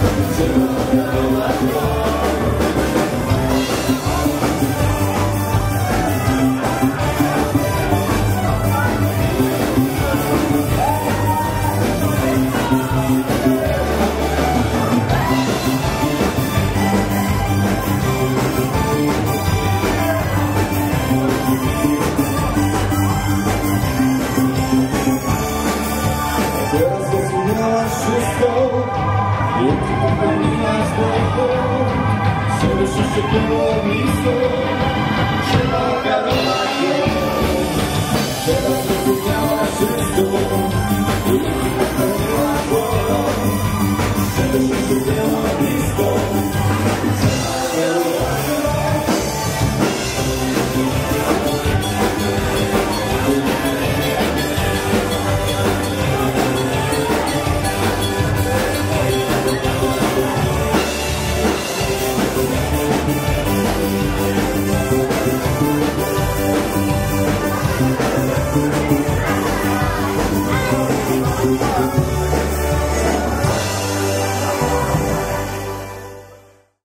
To the black. Ήρθε το πρωί να στραφώ σε όλους τους εκπρομιστές